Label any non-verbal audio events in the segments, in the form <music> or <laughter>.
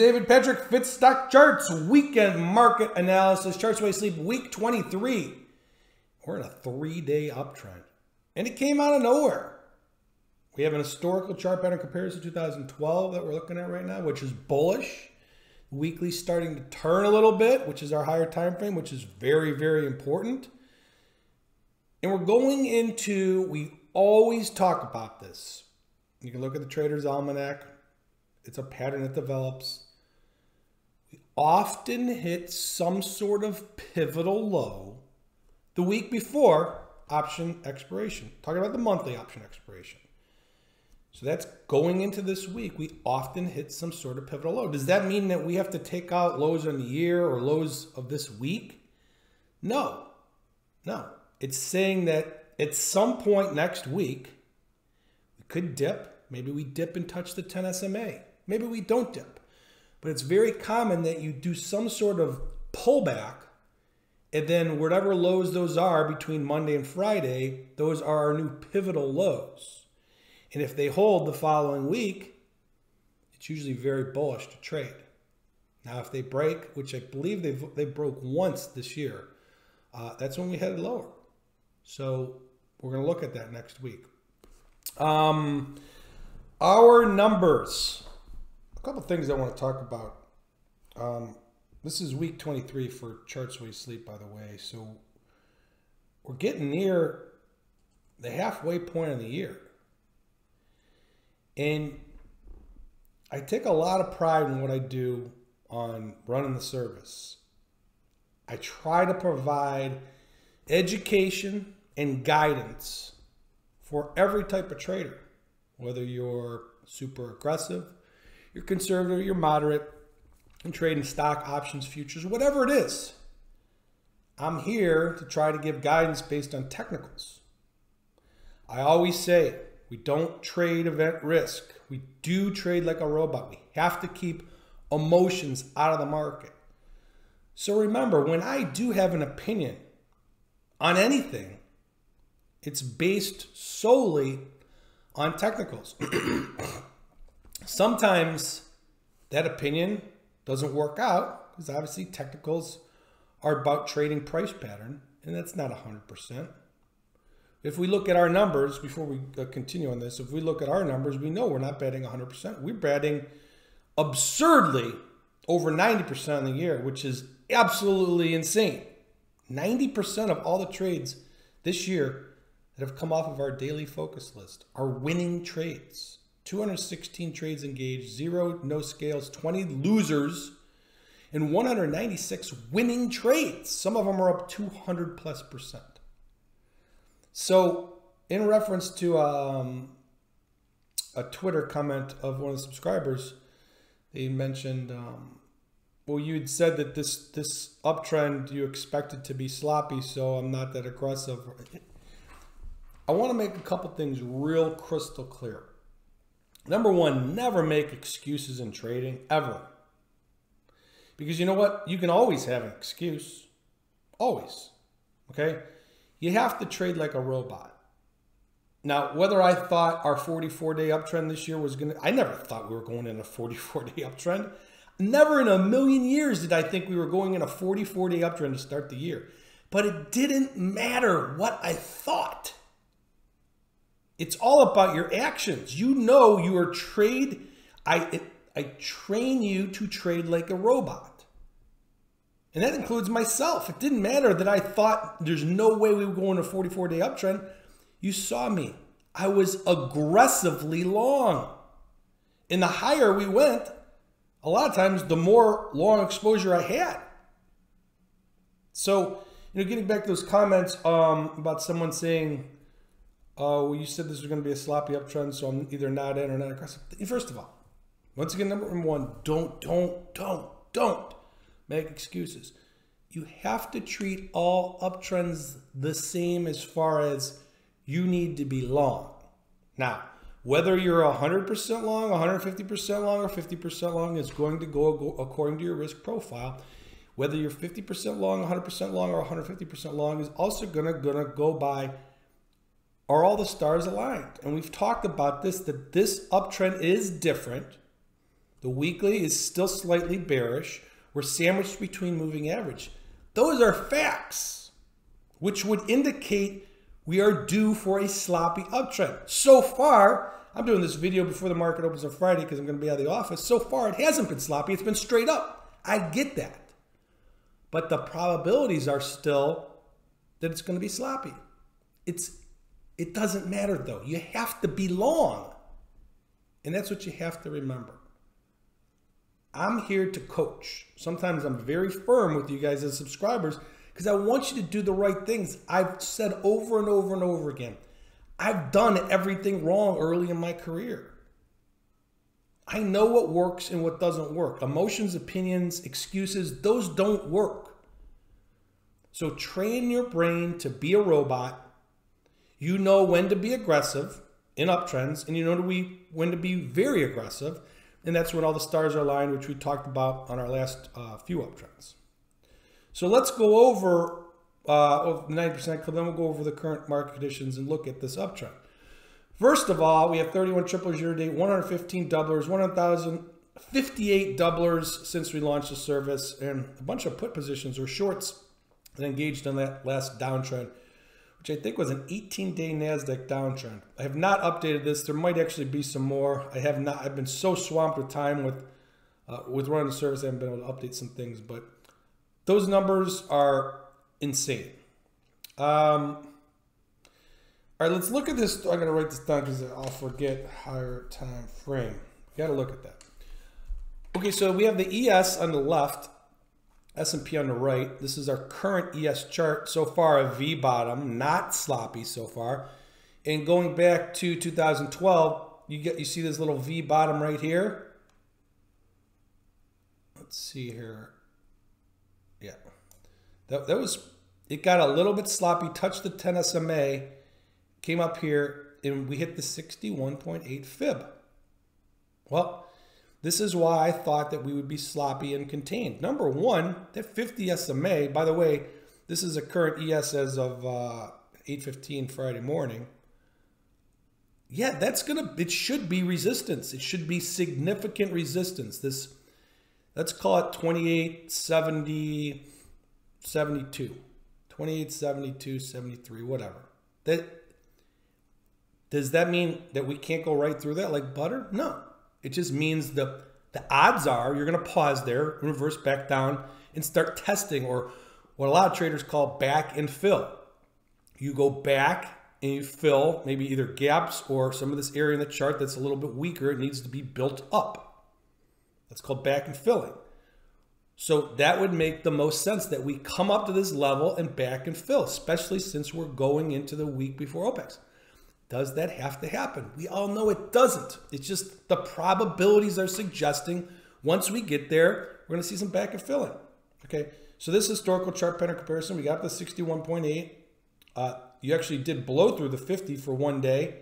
David Patrick Fitzstock Charts Weekend Market Analysis. Charts Way Sleep Week 23. We're in a three day uptrend. And it came out of nowhere. We have an historical chart pattern comparison 2012 that we're looking at right now, which is bullish. Weekly starting to turn a little bit, which is our higher time frame, which is very, very important. And we're going into, we always talk about this. You can look at the Trader's Almanac. It's a pattern that develops. Often hit some sort of pivotal low the week before option expiration. Talking about the monthly option expiration. So that's going into this week. We often hit some sort of pivotal low. Does that mean that we have to take out lows on the year or lows of this week? No, no. It's saying that at some point next week, we could dip. Maybe we dip and touch the 10 SMA. Maybe we don't dip. But it's very common that you do some sort of pullback and then whatever lows those are between Monday and Friday, those are our new pivotal lows. And if they hold the following week, it's usually very bullish to trade. Now, if they break, which I believe they they broke once this year, uh, that's when we headed lower. So we're going to look at that next week. Um, our numbers. A couple things I want to talk about. Um, this is week 23 for Charts Way Sleep, by the way. So we're getting near the halfway point of the year. And I take a lot of pride in what I do on running the service. I try to provide education and guidance for every type of trader, whether you're super aggressive, you're conservative, you're moderate, and trading stock, options, futures, whatever it is. I'm here to try to give guidance based on technicals. I always say we don't trade event risk. We do trade like a robot. We have to keep emotions out of the market. So remember, when I do have an opinion on anything, it's based solely on technicals. <clears throat> Sometimes that opinion doesn't work out because obviously technicals are about trading price pattern, and that's not 100%. If we look at our numbers, before we uh, continue on this, if we look at our numbers, we know we're not betting 100%. We're betting absurdly over 90% of the year, which is absolutely insane. 90% of all the trades this year that have come off of our daily focus list are winning trades. 216 trades engaged, zero no scales, 20 losers, and 196 winning trades. Some of them are up 200 plus percent. So, in reference to um, a Twitter comment of one of the subscribers, they mentioned, um, well, you'd said that this this uptrend you expected to be sloppy, so I'm not that aggressive. I want to make a couple things real crystal clear. Number one, never make excuses in trading, ever. Because you know what? You can always have an excuse. Always. Okay? You have to trade like a robot. Now, whether I thought our 44 day uptrend this year was going to, I never thought we were going in a 44 day <laughs> uptrend. Never in a million years did I think we were going in a 44 day uptrend to start the year. But it didn't matter what I thought. It's all about your actions. You know you are trade. I I train you to trade like a robot. And that includes myself. It didn't matter that I thought there's no way we would go on a 44 day uptrend. You saw me. I was aggressively long. And the higher we went, a lot of times the more long exposure I had. So, you know, getting back to those comments um, about someone saying, oh, well, you said this was going to be a sloppy uptrend, so I'm either not in or not aggressive. First of all, once again, number one, don't, don't, don't, don't make excuses. You have to treat all uptrends the same as far as you need to be long. Now, whether you're 100% long, 150% long, or 50% long is going to go according to your risk profile. Whether you're 50% long, 100% long, or 150% long is also gonna, gonna go by are all the stars aligned? And we've talked about this that this uptrend is different The weekly is still slightly bearish. We're sandwiched between moving average. Those are facts, which would indicate we are due for a sloppy uptrend. So far, I'm doing this video before the market opens on Friday because I'm going to be out of the office. So far, it hasn't been sloppy. It's been straight up. I get that. But the probabilities are still that it's going to be sloppy. It's it doesn't matter though. You have to belong. And that's what you have to remember. I'm here to coach. Sometimes I'm very firm with you guys as subscribers because I want you to do the right things. I've said over and over and over again. I've done everything wrong early in my career. I know what works and what doesn't work. Emotions, opinions, excuses, those don't work. So train your brain to be a robot. You know when to be aggressive in uptrends, and you know to be, when to be very aggressive. And that's when all the stars are aligned, which we talked about on our last uh, few uptrends. So let's go over uh, 90% club, then we'll go over the current market conditions and look at this uptrend. First of all, we have 31 triples year to date, 115 doublers, 1,058 doublers since we launched the service, and a bunch of put positions or shorts that engaged on that last downtrend, which I think was an 18-day NASDAQ downtrend. I have not updated this. There might actually be some more. I have not. I've been so swamped with time with uh, with running the service, I haven't been able to update some things, but those numbers are insane. Um, all right, let's look at this. I'm going to write this down because I'll forget higher time frame. Got to look at that. Okay, so we have the ES on the left, S&P on the right. This is our current ES chart. So far, a V bottom, not sloppy so far. And going back to 2012, you get you see this little V bottom right here. Let's see here. Yeah, that, that was, it got a little bit sloppy, touched the 10 SMA, came up here, and we hit the 61.8 fib. Well, this is why I thought that we would be sloppy and contained. Number one, that 50 SMA, by the way, this is a current ES as of uh, 8.15 Friday morning. Yeah, that's going to, it should be resistance. It should be significant resistance. This, let's call it 2870, 72, 28, 72, 73, whatever. That does that mean that we can't go right through that like butter? No. It just means the the odds are you're going to pause there, reverse back down, and start testing, or what a lot of traders call back and fill. You go back and you fill maybe either gaps or some of this area in the chart that's a little bit weaker. It needs to be built up. That's called back and filling. So that would make the most sense that we come up to this level and back and fill, especially since we're going into the week before OPEX. Does that have to happen? We all know it doesn't. It's just the probabilities are suggesting once we get there, we're going to see some back and filling. Okay, so this historical chart pattern comparison, we got the 61.8. Uh, you actually did blow through the 50 for one day,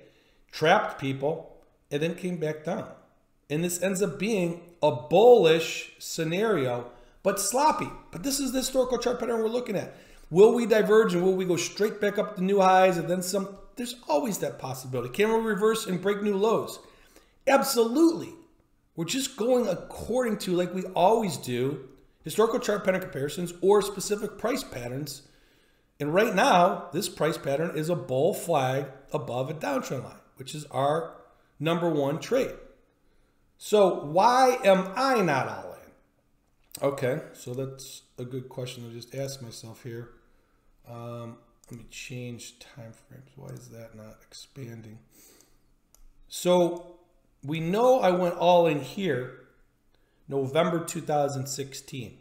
trapped people, and then came back down. And this ends up being a bullish scenario but sloppy. But this is the historical chart pattern we're looking at. Will we diverge and will we go straight back up to new highs and then some? There's always that possibility. Can we reverse and break new lows? Absolutely. We're just going according to, like we always do, historical chart pattern comparisons or specific price patterns. And right now, this price pattern is a bull flag above a downtrend line, which is our number one trade. So why am I not all in? Okay, so that's a good question to just ask myself here. Um, let me change time frames. Why is that not expanding? So we know I went all in here November 2016,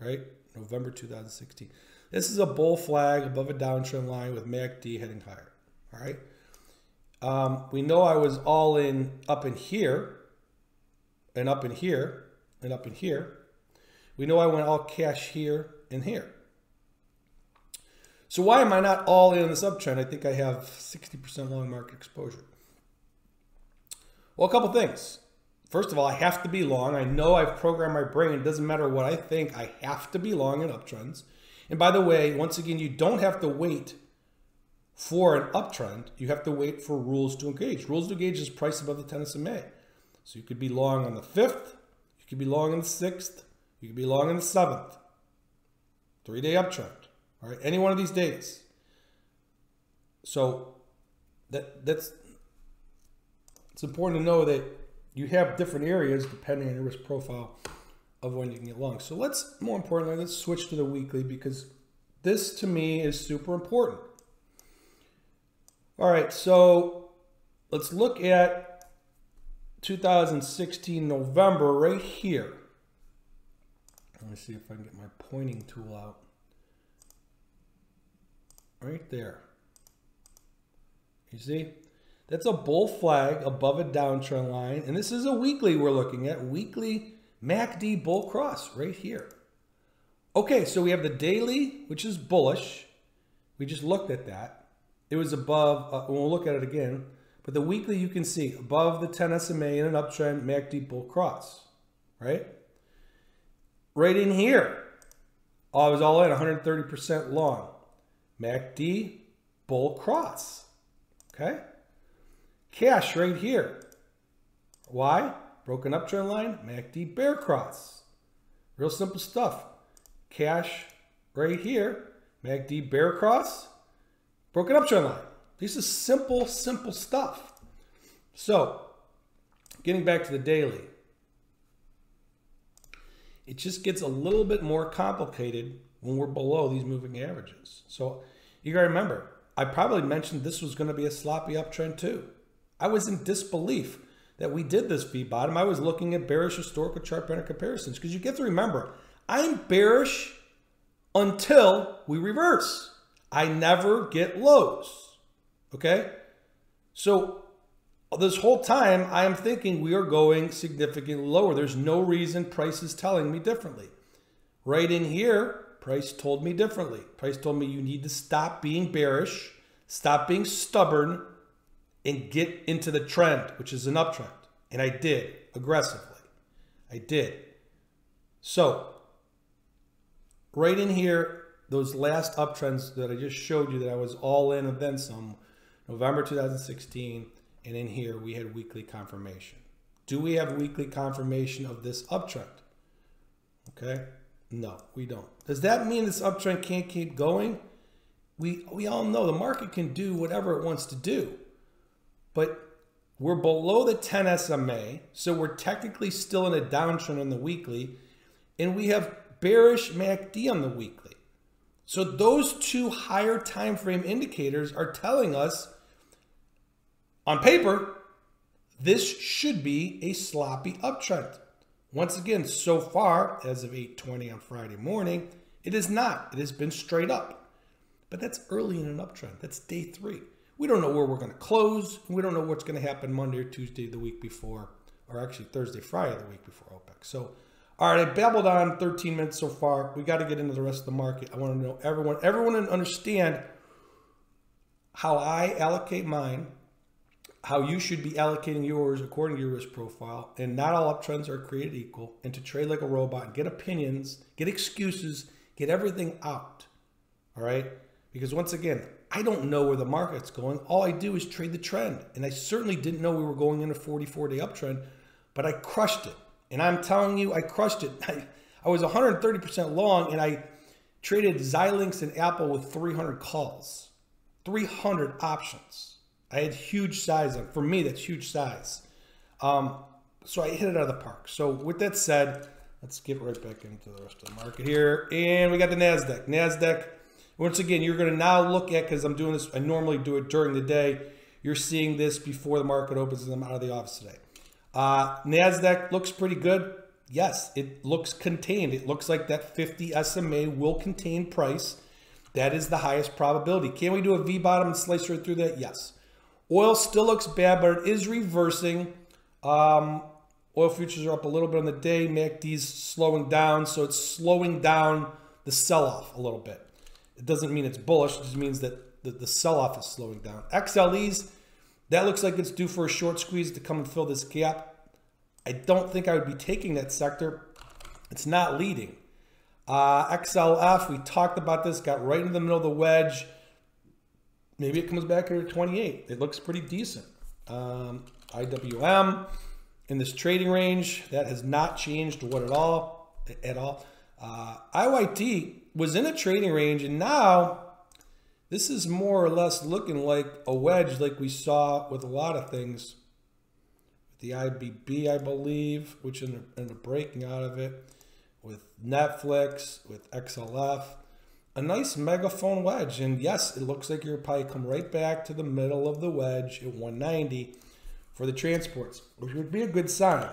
right? November 2016. This is a bull flag above a downtrend line with MACD heading higher, all right? Um, we know I was all in up in here and up in here and up in here. We know I went all cash here and here. So why am I not all in on this uptrend? I think I have 60% long market exposure. Well, a couple things. First of all, I have to be long. I know I've programmed my brain. It doesn't matter what I think. I have to be long in uptrends. And by the way, once again, you don't have to wait for an uptrend. You have to wait for rules to engage. Rules to engage is price above the 10 SMA. So you could be long on the 5th, You could be long in the sixth. You could be long in the seventh. Three day uptrend. All right, any one of these days. So that that's it's important to know that you have different areas depending on your risk profile of when you can get long. So let's more importantly, let's switch to the weekly because this to me is super important. All right, so let's look at 2016 November right here. Let me see if I can get my pointing tool out. Right there. You see? That's a bull flag above a downtrend line. And this is a weekly we're looking at. Weekly MACD bull cross right here. Okay, so we have the daily, which is bullish. We just looked at that. It was above, uh, we'll look at it again. But the weekly you can see above the 10 SMA in an uptrend MACD bull cross, right? right in here. Oh, I was all in 130% long. MACD, bull cross. Okay? Cash right here. Why? Broken uptrend line, MACD bear cross. Real simple stuff. Cash right here, MACD bear cross, broken uptrend line. This is simple, simple stuff. So, getting back to the daily it just gets a little bit more complicated when we're below these moving averages. So you got to remember, I probably mentioned this was going to be a sloppy uptrend too. I was in disbelief that we did this V bottom. I was looking at bearish historical chart pattern comparisons because you get to remember, I'm bearish until we reverse. I never get lows. Okay? So this whole time I am thinking we are going significantly lower. There's no reason price is telling me differently. Right in here, price told me differently. Price told me you need to stop being bearish, stop being stubborn, and get into the trend, which is an uptrend. And I did aggressively. I did. So, right in here, those last uptrends that I just showed you that I was all in and then some, November 2016, and in here we had weekly confirmation. Do we have weekly confirmation of this uptrend? Okay, no, we don't. Does that mean this uptrend can't keep going? We, we all know the market can do whatever it wants to do, but we're below the 10 SMA, so we're technically still in a downtrend on the weekly, and we have bearish MACD on the weekly. So those two higher time frame indicators are telling us on paper, this should be a sloppy uptrend. Once again, so far, as of 8.20 on Friday morning, it is not. It has been straight up. But that's early in an uptrend. That's day three. We don't know where we're going to close. We don't know what's going to happen Monday or Tuesday the week before, or actually Thursday, Friday the week before OPEX. So, all right, I babbled on 13 minutes so far. We got to get into the rest of the market. I want to know everyone, everyone understand how I allocate mine how you should be allocating yours according to your risk profile. And not all uptrends are created equal. And to trade like a robot and get opinions, get excuses, get everything out. All right? Because once again, I don't know where the market's going. All I do is trade the trend. And I certainly didn't know we were going in a 44 day uptrend, but I crushed it. And I'm telling you, I crushed it. <laughs> I, I was 130% long and I traded Xilinx and Apple with 300 calls, 300 options. I had huge size. For me, that's huge size. Um, so I hit it out of the park. So with that said, let's get right back into the rest of the market here. And we got the NASDAQ. NASDAQ, once again, you're going to now look at, because I'm doing this, I normally do it during the day. You're seeing this before the market opens and I'm out of the office today. Uh, NASDAQ looks pretty good. Yes, it looks contained. It looks like that 50 SMA will contain price. That is the highest probability. Can we do a V bottom and slice right through that? Yes. Oil still looks bad, but it is reversing. Um, oil futures are up a little bit on the day. MACD's slowing down, so it's slowing down the sell-off a little bit. It doesn't mean it's bullish. It just means that the, the sell-off is slowing down. XLEs, that looks like it's due for a short squeeze to come and fill this gap. I don't think I would be taking that sector. It's not leading. Uh, XLF, we talked about this, got right in the middle of the wedge. Maybe it comes back here at 28. It looks pretty decent. Um, IWM, in this trading range. That has not changed what at all, at all. Uh, IYT was in a trading range and now this is more or less looking like a wedge like we saw with a lot of things. The IBB, I believe, which in the breaking out of it, with Netflix, with XLF, a nice megaphone wedge. And yes, it looks like you're probably come right back to the middle of the wedge at 190 for the transports, which would be a good sign.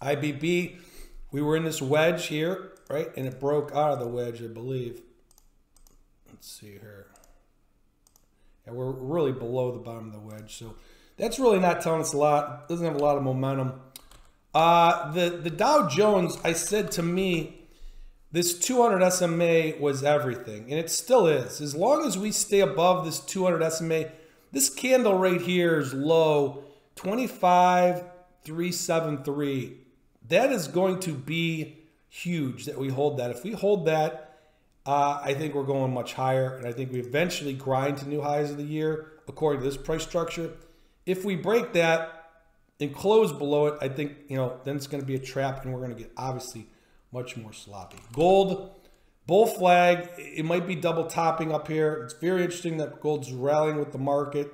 IBB, we were in this wedge here, right? And it broke out of the wedge, I believe. Let's see here. Yeah, we're really below the bottom of the wedge. So that's really not telling us a lot. Doesn't have a lot of momentum. Uh, the, the Dow Jones, I said to me, this 200 SMA was everything. And it still is. As long as we stay above this 200 SMA, this candle right here is low, 25,373. That is going to be huge that we hold that. If we hold that, uh, I think we're going much higher, and I think we eventually grind to new highs of the year according to this price structure. If we break that and close below it, I think you know then it's going to be a trap, and we're going to get obviously much more sloppy. Gold, bull flag. It might be double topping up here. It's very interesting that gold's rallying with the market,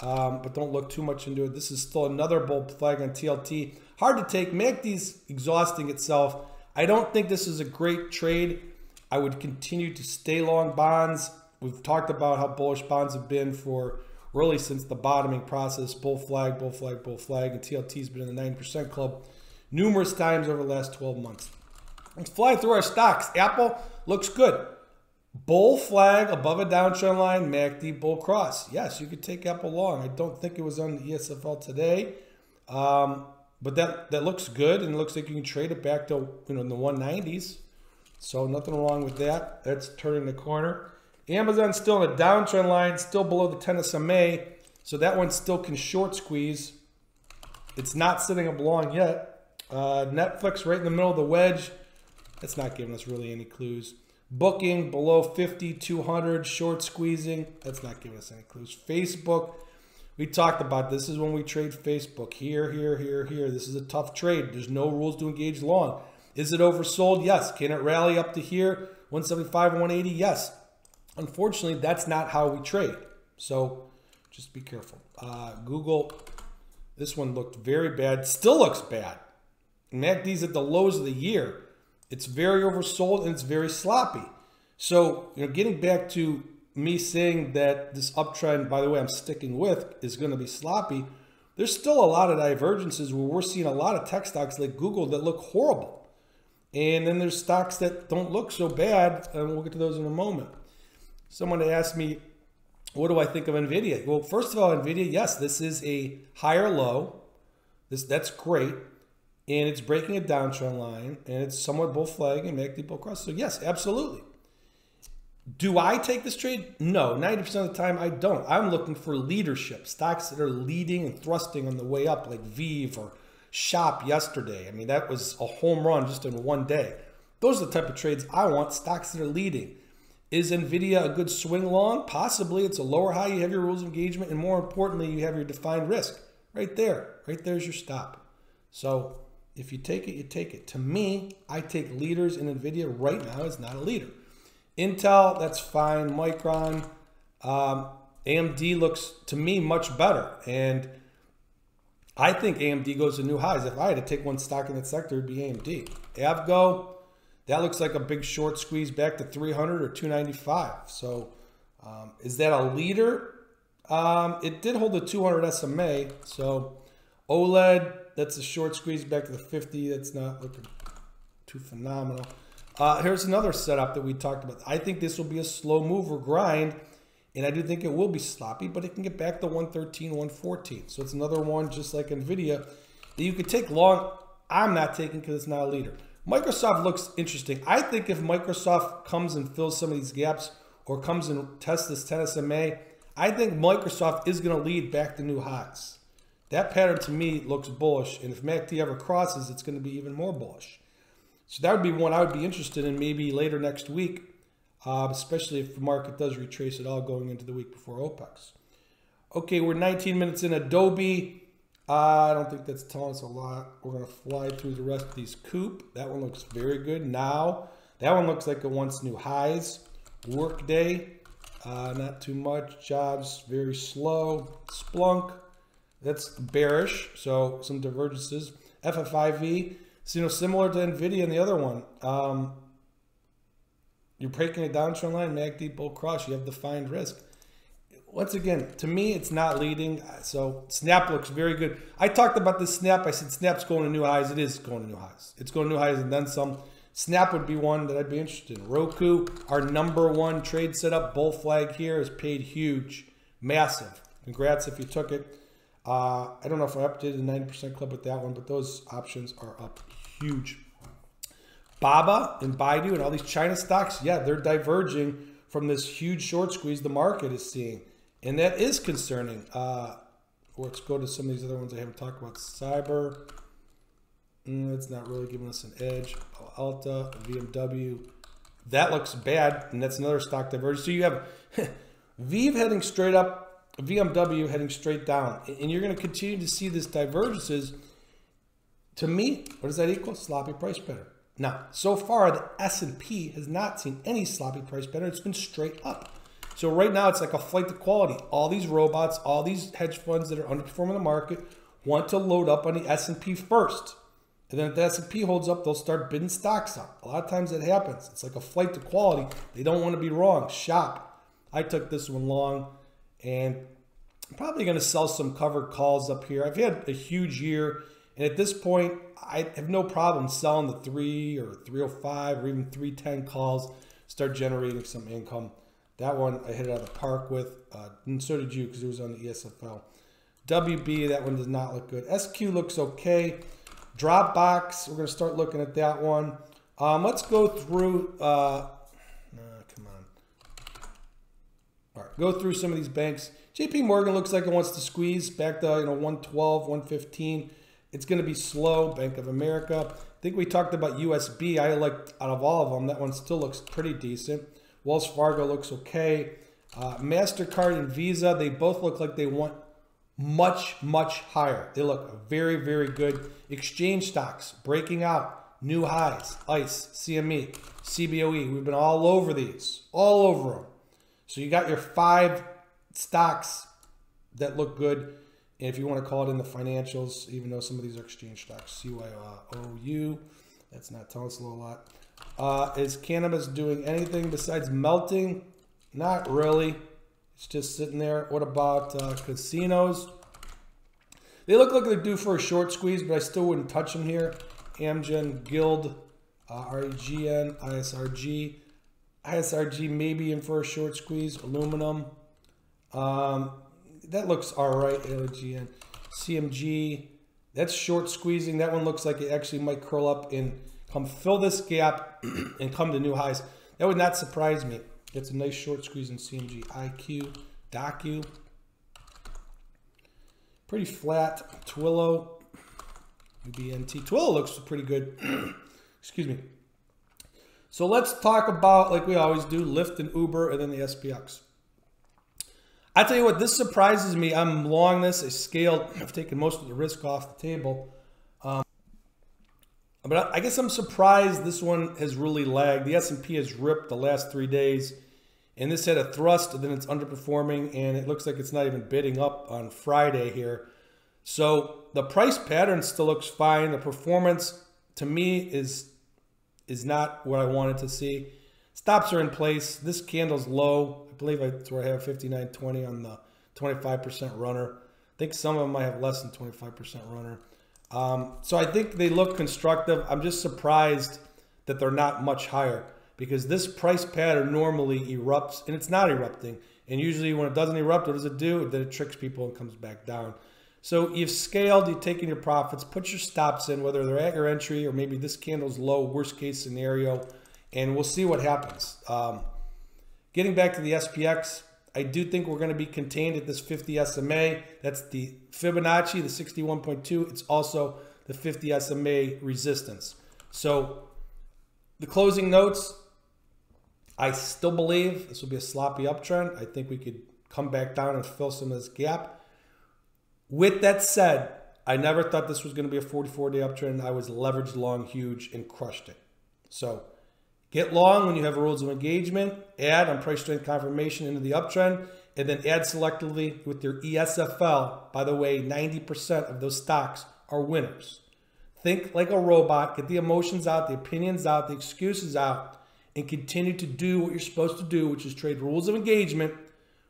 um, but don't look too much into it. This is still another bull flag on TLT. Hard to take. MACD's exhausting itself. I don't think this is a great trade. I would continue to stay long bonds. We've talked about how bullish bonds have been for really since the bottoming process. Bull flag, bull flag, bull flag, and TLT's been in the 90% club numerous times over the last 12 months. Let's fly through our stocks. Apple looks good. Bull flag above a downtrend line, MACD bull cross. Yes, you could take Apple long. I don't think it was on the ESFL today. Um, but that, that looks good and looks like you can trade it back to you know the 190s. So nothing wrong with that. That's turning the corner. Amazon's still in a downtrend line, still below the 10 SMA. So that one still can short squeeze. It's not sitting up long yet. Uh, Netflix right in the middle of the wedge. That's not giving us really any clues. Booking below 50, 200, short squeezing. That's not giving us any clues. Facebook, we talked about this is when we trade Facebook. Here, here, here, here. This is a tough trade. There's no rules to engage long. Is it oversold? Yes. Can it rally up to here? 175, 180? Yes. Unfortunately, that's not how we trade. So just be careful. Uh, Google, this one looked very bad. Still looks bad. MACD's at the lows of the year. It's very oversold and it's very sloppy. So, you know, getting back to me saying that this uptrend, by the way, I'm sticking with, is going to be sloppy. There's still a lot of divergences where we're seeing a lot of tech stocks like Google that look horrible. And then there's stocks that don't look so bad, and we'll get to those in a moment. Someone asked me, what do I think of NVIDIA? Well, first of all, NVIDIA, yes, this is a higher low. This That's great. And it's breaking a downtrend line, and it's somewhat bull flag and make bull cross. So yes, absolutely. Do I take this trade? No, 90% of the time I don't. I'm looking for leadership, stocks that are leading and thrusting on the way up, like VEEV or shop yesterday. I mean, that was a home run just in one day. Those are the type of trades I want, stocks that are leading. Is NVIDIA a good swing long? Possibly. It's a lower high. You have your rules of engagement. And more importantly, you have your defined risk. Right there. Right there's your stop. So if you take it, you take it. To me, I take leaders in NVIDIA right now is not a leader. Intel, that's fine. Micron, um, AMD looks to me much better. And I think AMD goes to new highs. If I had to take one stock in that sector, it'd be AMD. Avgo, that looks like a big short squeeze back to 300 or 295. So um, is that a leader? Um, it did hold the 200 SMA. So OLED, that's a short squeeze back to the 50. That's not looking too phenomenal. Uh, here's another setup that we talked about. I think this will be a slow mover grind and I do think it will be sloppy, but it can get back to 113, 114. So it's another one, just like NVIDIA, that you could take long. I'm not taking because it's not a leader. Microsoft looks interesting. I think if Microsoft comes and fills some of these gaps or comes and tests this 10 SMA, I think Microsoft is going to lead back to new highs. That pattern to me looks bullish. And if MACD ever crosses, it's going to be even more bullish. So that would be one I would be interested in maybe later next week uh, especially if the market does retrace at all going into the week before OPEX. Okay, we're 19 minutes in Adobe. I don't think that's telling us a lot. We're going to fly through the rest of these coop. That one looks very good now. That one looks like it wants new highs. Workday, uh, not too much. Jobs, very slow. Splunk, that's bearish, so some divergences. FFIV, you know, similar to NVIDIA and the other one. Um, you're breaking a downtrend line, MACD, bull cross, you have defined risk. Once again, to me, it's not leading. So Snap looks very good. I talked about the Snap. I said Snap's going to new highs. It is going to new highs. It's going to new highs and then some. Snap would be one that I'd be interested in. Roku, our number one trade setup, bull flag here, is paid huge, massive. Congrats if you took it. Uh, I don't know if I updated the 90% club with that one, but those options are up huge. Baba and Baidu and all these China stocks, yeah, they're diverging from this huge short squeeze the market is seeing. And that is concerning. Uh, let's go to some of these other ones I haven't talked about. Cyber, mm, it's not really giving us an edge. Alta, VMW, that looks bad, and that's another stock divergence. So you have <laughs> VEEV heading straight up VMW heading straight down. And you're going to continue to see this divergences. To me, what does that equal? Sloppy price better. Now, so far, the S&P has not seen any sloppy price better. It's been straight up. So right now, it's like a flight to quality. All these robots, all these hedge funds that are underperforming the market want to load up on the S&P first. And then if the S&P holds up, they'll start bidding stocks up. A lot of times it happens. It's like a flight to quality. They don't want to be wrong. Shop. I took this one long. And I'm probably going to sell some covered calls up here. I've had a huge year. And at this point, I have no problem selling the 3 or 305 or even 310 calls, start generating some income. That one I hit it out of the park with. Uh, and so did you because it was on the ESFL. WB, that one does not look good. SQ looks okay. Dropbox, we're going to start looking at that one. Um, let's go through uh, All right, go through some of these banks. JP Morgan looks like it wants to squeeze back to you know 112, 115. It's going to be slow. Bank of America. I think we talked about USB. I like out of all of them, that one still looks pretty decent. Wells Fargo looks okay. Uh, MasterCard and Visa, they both look like they want much, much higher. They look very, very good. Exchange stocks breaking out, new highs, ICE, CME, CBOE. We've been all over these, all over them. So you got your five stocks that look good. And if you want to call it in the financials, even though some of these are exchange stocks, CYOU, that's not telling us a little lot. Uh, is cannabis doing anything besides melting? Not really. It's just sitting there. What about uh, casinos? They look like they're due for a short squeeze, but I still wouldn't touch them here. Amgen, Guild, uh, REGN, ISRG. ISRG maybe in for a short squeeze. Aluminum. Um, that looks all right. LGN. CMG. That's short squeezing. That one looks like it actually might curl up and come fill this gap <clears throat> and come to new highs. That would not surprise me. It's a nice short squeeze in CMG. IQ. Docu. Pretty flat. Twilio. UBNT. Twilio looks pretty good. <clears throat> Excuse me. So let's talk about, like we always do, Lyft and Uber and then the SPX. I tell you what, this surprises me. I'm long this. I scaled. I've taken most of the risk off the table. Um, but I guess I'm surprised this one has really lagged. The S&P has ripped the last three days. And this had a thrust, and then it's underperforming, and it looks like it's not even bidding up on Friday here. So the price pattern still looks fine. The performance, to me, is is not what I wanted to see. Stops are in place. This candle's low. I believe that's where I have 59.20 on the 25% runner. I think some of them might have less than 25% runner. Um, so I think they look constructive. I'm just surprised that they're not much higher because this price pattern normally erupts and it's not erupting. And usually when it doesn't erupt, what does it do? Then it tricks people and comes back down. So you've scaled, you've taken your profits, put your stops in, whether they're at your entry or maybe this candle's low, worst case scenario, and we'll see what happens. Um, getting back to the SPX, I do think we're going to be contained at this 50 SMA. That's the Fibonacci, the 61.2. It's also the 50 SMA resistance. So the closing notes, I still believe this will be a sloppy uptrend. I think we could come back down and fill some of this gap. With that said, I never thought this was going to be a 44 day uptrend. I was leveraged long huge and crushed it. So get long when you have rules of engagement, add on price strength confirmation into the uptrend, and then add selectively with your ESFL. By the way, 90% of those stocks are winners. Think like a robot, get the emotions out, the opinions out, the excuses out, and continue to do what you're supposed to do, which is trade rules of engagement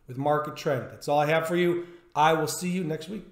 with market trend. That's all I have for you. I will see you next week.